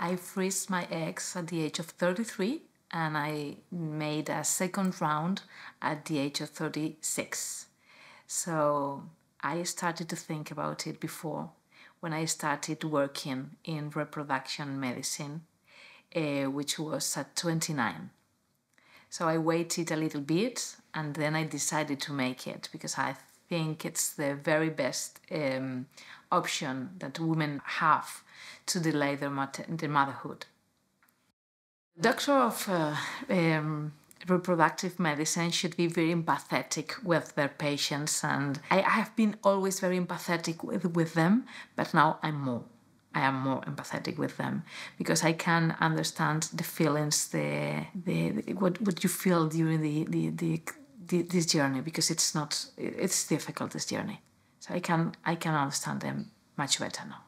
I freeze my eggs at the age of 33 and I made a second round at the age of 36. So I started to think about it before when I started working in reproduction medicine, uh, which was at 29. So I waited a little bit and then I decided to make it because I think it's the very best um, option that women have to delay their, their motherhood. Doctor of uh, um, reproductive medicine should be very empathetic with their patients, and I, I have been always very empathetic with, with them, but now I'm more. I am more empathetic with them because I can understand the feelings, the, the, the what, what you feel during the, the, the, this journey because it's not it's difficult this journey. So I can I can understand them much better now.